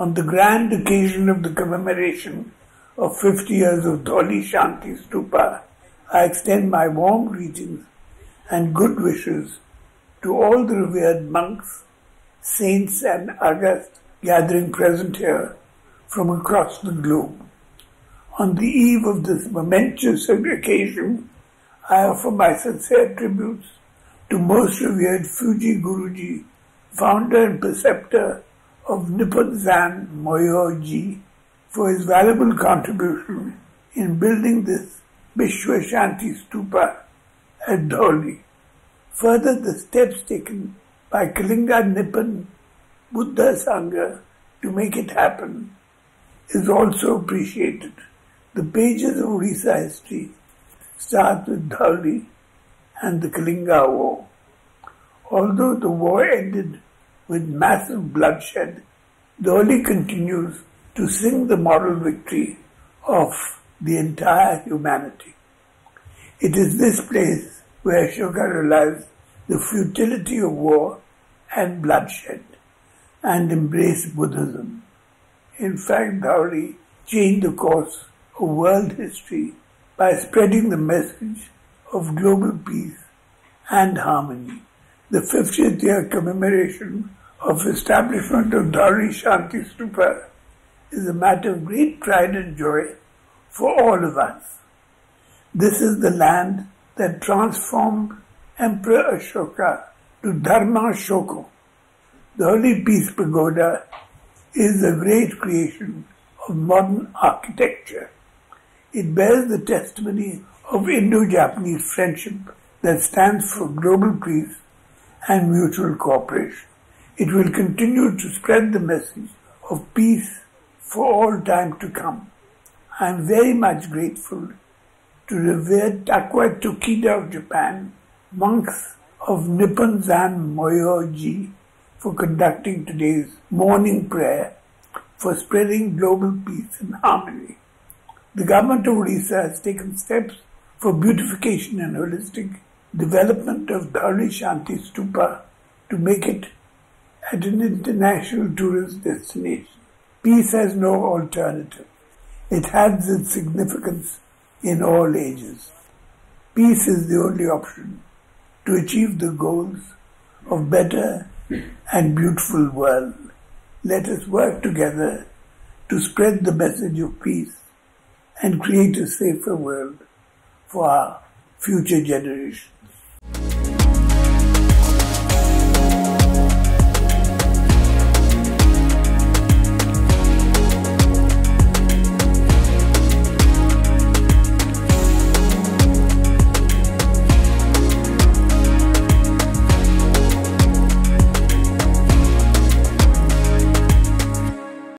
On the grand occasion of the commemoration of 50 years of Dhauli Shanti Stupa, I extend my warm greetings and good wishes to all the revered monks, saints and august gathering present here from across the globe. On the eve of this momentous occasion, I offer my sincere tributes to most revered Fujii Guruji, founder and preceptor of Nippon Zan Myoho Ji, for his valuable contribution in building this Vishwa Stupa at Dhauli. Further, the steps taken by Kalinga Nippon Buddha Sangha to make it happen is also appreciated. The pages of Orissa history start with Dhauli and the Kalinga War. Although the war ended with massive bloodshed, Dhauli continues to sing the moral victory of the entire humanity. It is this place where Ashoka realized the futility of war and bloodshed and embraced Buddhism. In fact, Dhauli changed the course of world history by spreading the message of global peace and harmony. The 50th year commemoration of establishment of Dhauli Shanti Stupa is a matter of great pride and joy for all of us. This is the land that transformed Emperor Ashoka to Dharmashoka. The Holy Peace Pagoda is a great creation of modern architecture. It bears the testimony of Indo-Japanese friendship that stands for global peace and mutual cooperation. It will continue to spread the message of peace for all time to come. I am very much grateful to revered Takwa Tokida of Japan, monks of Nippon Zan Myoho for conducting today's morning prayer for spreading global peace and harmony. The government of Orissa has taken steps for beautification and holistic development of Dhauli Shanti Stupa to make it at an international tourist destination. Peace has no alternative. It has its significance in all ages. Peace is the only option to achieve the goals of better and beautiful world. Let us work together to spread the message of peace and create a safer world for our future generations.